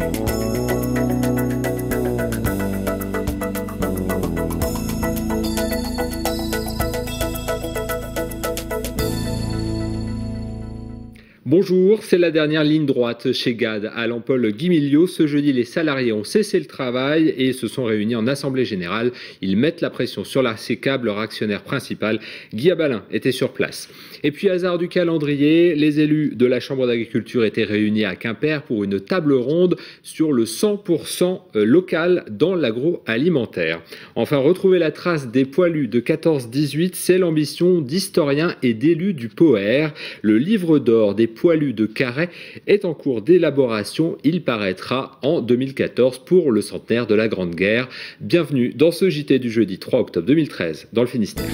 Thank you. Bonjour, c'est la dernière ligne droite chez GAD à l'Ampol Guimilio. Ce jeudi, les salariés ont cessé le travail et se sont réunis en assemblée générale. Ils mettent la pression sur la CECAB, leur actionnaire principal. Guy Abalin était sur place. Et puis, hasard du calendrier, les élus de la Chambre d'agriculture étaient réunis à Quimper pour une table ronde sur le 100% local dans l'agroalimentaire. Enfin, retrouver la trace des poilus de 14-18, c'est l'ambition d'historiens et d'élus du POER. Le livre d'or des poilu de Carré est en cours d'élaboration. Il paraîtra en 2014 pour le centenaire de la Grande Guerre. Bienvenue dans ce JT du jeudi 3 octobre 2013 dans le Finistère.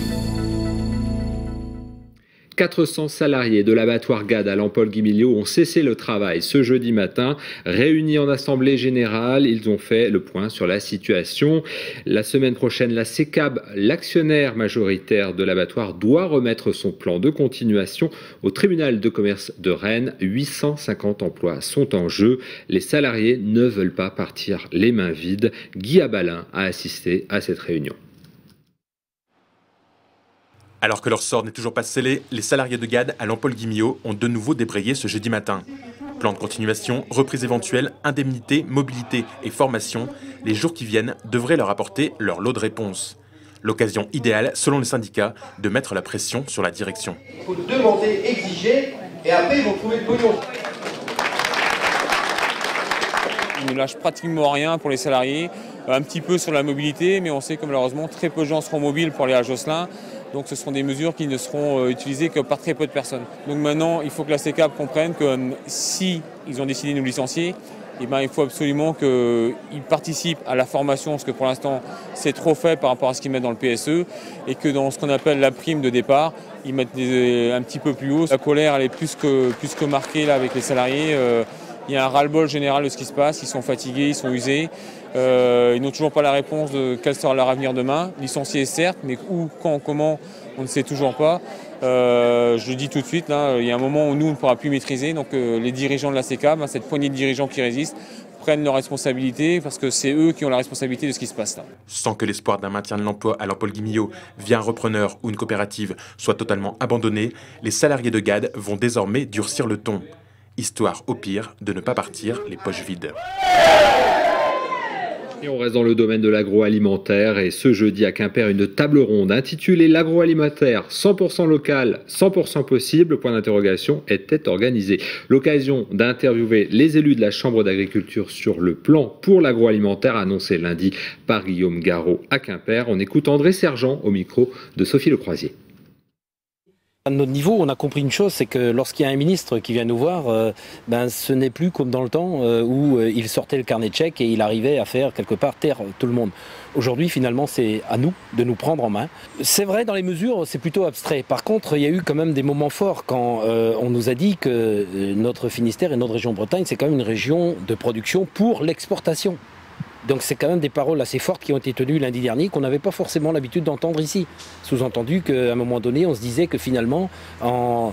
400 salariés de l'abattoir GAD à l'Ampol Guimilio ont cessé le travail ce jeudi matin. Réunis en assemblée générale, ils ont fait le point sur la situation. La semaine prochaine, la CECAB, l'actionnaire majoritaire de l'abattoir, doit remettre son plan de continuation au tribunal de commerce de Rennes. 850 emplois sont en jeu. Les salariés ne veulent pas partir les mains vides. Guy Abalin a assisté à cette réunion. Alors que leur sort n'est toujours pas scellé, les salariés de GAD à l'Ampol Guimio ont de nouveau débrayé ce jeudi matin. Plan de continuation, reprise éventuelle, indemnité, mobilité et formation, les jours qui viennent devraient leur apporter leur lot de réponses. L'occasion idéale, selon les syndicats, de mettre la pression sur la direction. Il faut demander, exiger, et après ils vont trouver le pognon. On ne lâche pratiquement rien pour les salariés, un petit peu sur la mobilité, mais on sait que malheureusement très peu de gens seront mobiles pour aller à Josselin. Donc ce seront des mesures qui ne seront euh, utilisées que par très peu de personnes. Donc maintenant, il faut que la CECAP comprenne que euh, si ils ont décidé de nous licencier, eh ben, il faut absolument qu'ils participent à la formation, parce que pour l'instant, c'est trop fait par rapport à ce qu'ils mettent dans le PSE, et que dans ce qu'on appelle la prime de départ, ils mettent des, un petit peu plus haut. La colère, elle est plus que, plus que marquée là, avec les salariés. Euh, il y a un ras-le-bol général de ce qui se passe. Ils sont fatigués, ils sont usés. Euh, ils n'ont toujours pas la réponse de quel sera leur avenir demain. Licenciés, certes, mais où, quand, comment, on ne sait toujours pas. Euh, je le dis tout de suite, il y a un moment où nous, on ne pourra plus maîtriser. Donc euh, les dirigeants de la CECAM, cette poignée de dirigeants qui résistent, prennent leurs responsabilités parce que c'est eux qui ont la responsabilité de ce qui se passe là. Sans que l'espoir d'un maintien de l'emploi à l'Empol Guimillot via un repreneur ou une coopérative soit totalement abandonné, les salariés de GAD vont désormais durcir le ton histoire au pire de ne pas partir les poches vides. On reste dans le domaine de l'agroalimentaire et ce jeudi à Quimper, une table ronde intitulée L'agroalimentaire 100% local, 100% possible, point d'interrogation, était organisée. L'occasion d'interviewer les élus de la Chambre d'agriculture sur le plan pour l'agroalimentaire annoncé lundi par Guillaume Garot à Quimper. On écoute André Sergent au micro de Sophie Lecroisier. À notre niveau, on a compris une chose, c'est que lorsqu'il y a un ministre qui vient nous voir, euh, ben, ce n'est plus comme dans le temps euh, où euh, il sortait le carnet de et il arrivait à faire quelque part taire tout le monde. Aujourd'hui, finalement, c'est à nous de nous prendre en main. C'est vrai, dans les mesures, c'est plutôt abstrait. Par contre, il y a eu quand même des moments forts quand on nous a dit que notre Finistère et notre région Bretagne, c'est quand même une région de production pour l'exportation. Donc c'est quand même des paroles assez fortes qui ont été tenues lundi dernier qu'on n'avait pas forcément l'habitude d'entendre ici. Sous-entendu qu'à un moment donné, on se disait que finalement, en,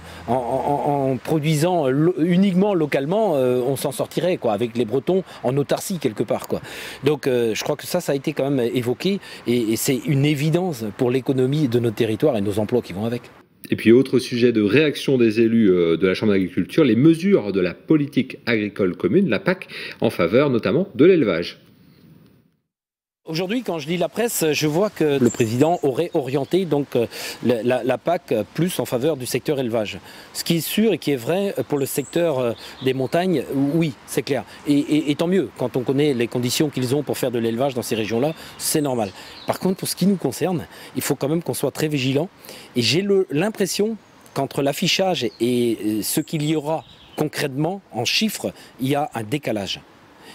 produisant uniquement localement, euh, on s'en sortirait, quoi, avec les Bretons en autarcie quelque part. Quoi. Donc euh, je crois que ça, ça a été quand même évoqué et, c'est une évidence pour l'économie de notre territoire et nos emplois qui vont avec. Et puis autre sujet de réaction des élus euh, de la Chambre d'agriculture, les mesures de la politique agricole commune, la PAC, en faveur notamment de l'élevage. Aujourd'hui, quand je lis la presse, je vois que le président aurait orienté donc euh, la, PAC plus en faveur du secteur élevage. Ce qui est sûr et qui est vrai pour le secteur euh, des montagnes, oui, c'est clair. Et, tant mieux, quand on connaît les conditions qu'ils ont pour faire de l'élevage dans ces régions-là, c'est normal. Par contre, pour ce qui nous concerne, il faut quand même qu'on soit très vigilant. Et j'ai l'impression qu'entre l'affichage et ce qu'il y aura concrètement en chiffres, il y a un décalage.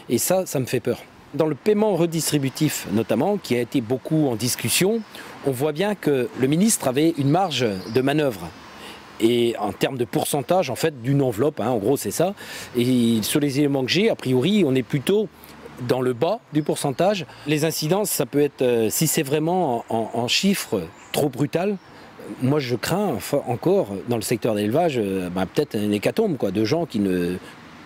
Et ça, ça me fait peur. Dans le paiement redistributif notamment, qui a été beaucoup en discussion, on voit bien que le ministre avait une marge de manœuvre. Et en termes de pourcentage, en fait, d'une enveloppe, hein, en gros c'est ça. Et sur les éléments que j'ai, a priori, on est plutôt dans le bas du pourcentage. Les incidences, ça peut être, euh, si c'est vraiment en, chiffres trop brutal, moi je crains encore dans le secteur d'élevage, euh, bah, peut-être un hécatombe quoi, de gens qui ne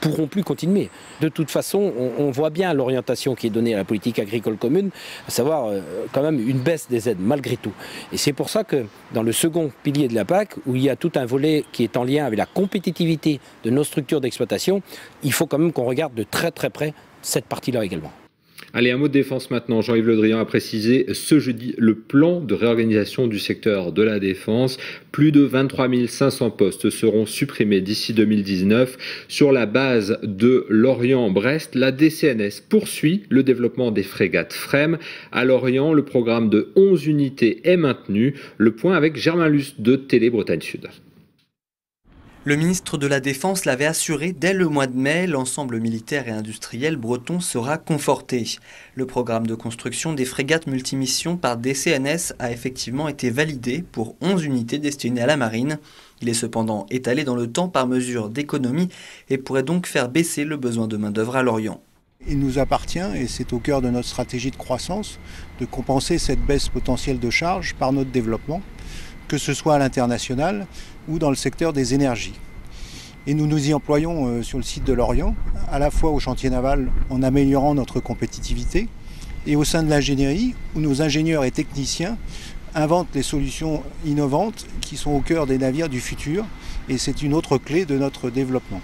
pourront plus continuer. De toute façon, on, voit bien l'orientation qui est donnée à la politique agricole commune, à savoir euh, quand même une baisse des aides malgré tout. Et c'est pour ça que dans le second pilier de la PAC, où il y a tout un volet qui est en lien avec la compétitivité de nos structures d'exploitation, il faut quand même qu'on regarde de très très près cette partie-là également. Allez, un mot de défense maintenant. Jean-Yves Le Drian a précisé ce jeudi le plan de réorganisation du secteur de la défense. Plus de 23 500 postes seront supprimés d'ici 2019. Sur la base de Lorient-Brest, la DCNS poursuit le développement des frégates FREM. À Lorient, le programme de 11 unités est maintenu. Le point avec Germain Luce de Télé-Bretagne Sud. Le ministre de la Défense l'avait assuré dès le mois de mai, l'ensemble militaire et industriel breton sera conforté. Le programme de construction des frégates multimissions par DCNS a effectivement été validé pour 11 unités destinées à la marine. Il est cependant étalé dans le temps par mesure d'économie et pourrait donc faire baisser le besoin de main-d'œuvre à Lorient. Il nous appartient, et c'est au cœur de notre stratégie de croissance, de compenser cette baisse potentielle de charges par notre développement, que ce soit à l'international ou dans le secteur des énergies. Et nous nous y employons euh, sur le site de Lorient, à la fois au chantier naval en améliorant notre compétitivité, et au sein de l'ingénierie, où nos ingénieurs et techniciens inventent les solutions innovantes qui sont au cœur des navires du futur, et c'est une autre clé de notre développement.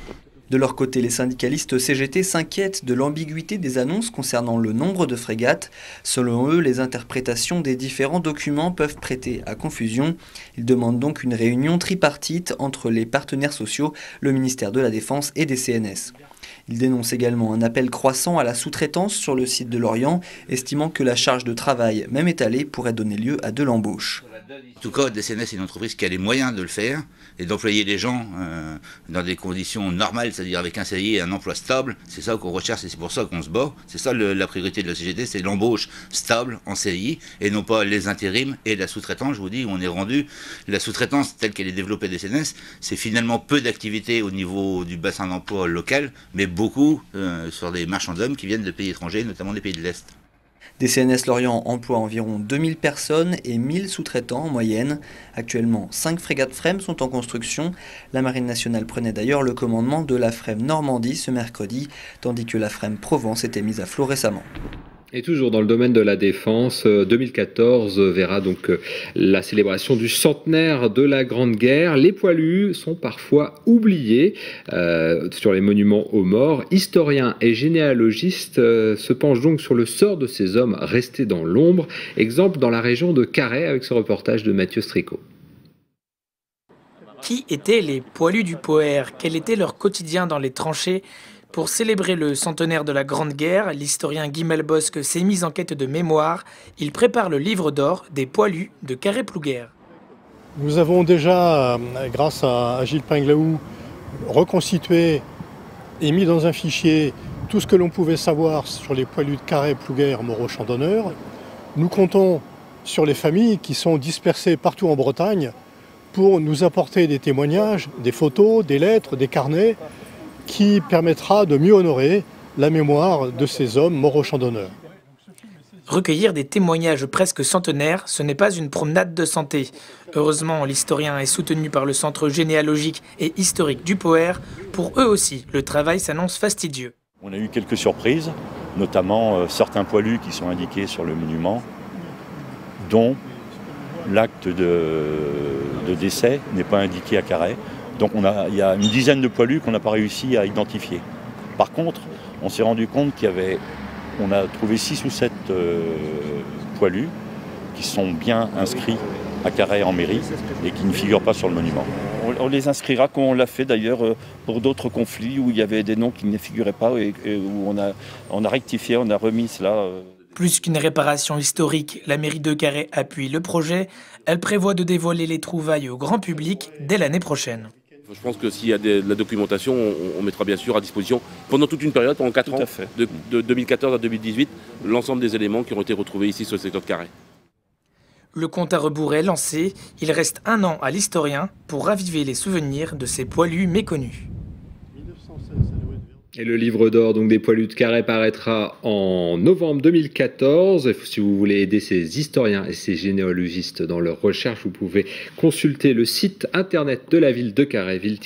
De leur côté, les syndicalistes CGT s'inquiètent de l'ambiguïté des annonces concernant le nombre de frégates. Selon eux, les interprétations des différents documents peuvent prêter à confusion. Ils demandent donc une réunion tripartite entre les partenaires sociaux, le ministère de la Défense et des CNS. Ils dénoncent également un appel croissant à la sous-traitance sur le site de Lorient, estimant que la charge de travail, même étalée, pourrait donner lieu à de l'embauche. En tout cas, DCNS est une entreprise qui a les moyens de le faire et d'employer les gens euh, dans des conditions normales, c'est-à-dire avec un CDI et un emploi stable. C'est ça qu'on recherche et c'est pour ça qu'on se bat. C'est ça la priorité de la CGT, c'est l'embauche stable en CDI et non pas les intérims et la sous-traitance. Je vous dis, on est rendu. La sous-traitance telle qu'elle est développée des CNS, c'est finalement peu d'activités au niveau du bassin d'emploi local, mais beaucoup euh, sur des marchands d'hommes qui viennent de pays étrangers, notamment des pays de l'Est. DCNS Lorient emploie environ 2000 personnes et 1000 sous-traitants en moyenne. Actuellement, 5 frégates FREM sont en construction. La Marine nationale prenait d'ailleurs le commandement de la FREM Normandie ce mercredi, tandis que la FREM Provence était mise à flot récemment. Et toujours dans le domaine de la défense, 2014 euh, verra donc euh, la célébration du centenaire de la Grande Guerre. Les poilus sont parfois oubliés euh, sur les monuments aux morts. Historiens et généalogistes se penchent donc sur le sort de ces hommes restés dans l'ombre. Exemple dans la région de Carhaix avec ce reportage de Mathieu Stricot. Qui étaient les poilus du Poer? Quel était leur quotidien dans les tranchées? Pour célébrer le centenaire de la Grande Guerre, l'historien Guy Melbosque s'est mis en quête de mémoire. Il prépare le livre d'or des poilus de Carré-Plouguer. Nous avons déjà, euh, grâce à Gilles Pinglaou, reconstitué et mis dans un fichier tout ce que l'on pouvait savoir sur les poilus de Carré-Plouguer, Moreau Chandonneur. Nous comptons sur les familles qui sont dispersées partout en Bretagne pour nous apporter des témoignages, des photos, des lettres, des carnets qui permettra de mieux honorer la mémoire de ces hommes morts au champ d'honneur. Recueillir des témoignages presque centenaires, ce n'est pas une promenade de santé. Heureusement, l'historien est soutenu par le Centre généalogique et historique du Poer. Pour eux aussi, le travail s'annonce fastidieux. On a eu quelques surprises, notamment euh, certains poilus qui sont indiqués sur le monument, dont l'acte de, de décès n'est pas indiqué à carré. Donc il y a une dizaine de poilus qu'on n'a pas réussi à identifier. Par contre, on s'est rendu compte qu'il y avait, on a trouvé 6 ou 7 euh, poilus qui sont bien inscrits à Carré en mairie et qui ne figurent pas sur le monument. On, les inscrira comme on l'a fait d'ailleurs euh, pour d'autres conflits où il y avait des noms qui ne figuraient pas et, où on a, on a rectifié, on a remis cela. Euh. Plus qu'une réparation historique, la mairie de Carré appuie le projet. Elle prévoit de dévoiler les trouvailles au grand public dès l'année prochaine. Je pense que s'il y a de, la documentation, on, mettra bien sûr à disposition pendant toute une période, pendant 4 ans, De, 2014 à 2018, l'ensemble des éléments qui ont été retrouvés ici sur le secteur de Carré. Le compte à rebours est lancé. Il reste un an à l'historien pour raviver les souvenirs de ces poilus méconnus. Et le livre d'or donc des poilus de carré paraîtra en novembre 2014. Si vous voulez aider ces historiens et ces généalogistes dans leur recherche, vous pouvez consulter le site internet de la ville de Carré, ville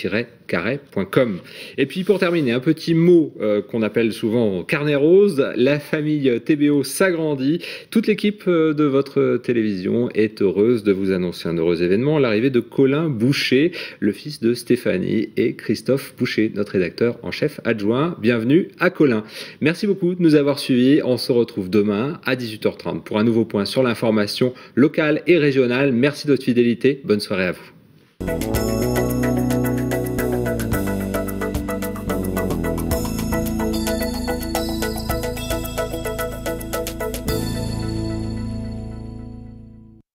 carré.com. Et puis pour terminer, un petit mot euh, qu'on appelle souvent carnet rose. La famille TBO s'agrandit. Toute l'équipe euh, de votre télévision est heureuse de vous annoncer un heureux événement, l'arrivée de Colin Boucher, le fils de Stéphanie et Christophe Boucher, notre rédacteur en chef adjoint. Bienvenue à Colin. Merci beaucoup de nous avoir suivis. On se retrouve demain à 18h30 pour un nouveau point sur l'information locale et régionale. Merci de votre fidélité. Bonne soirée à vous.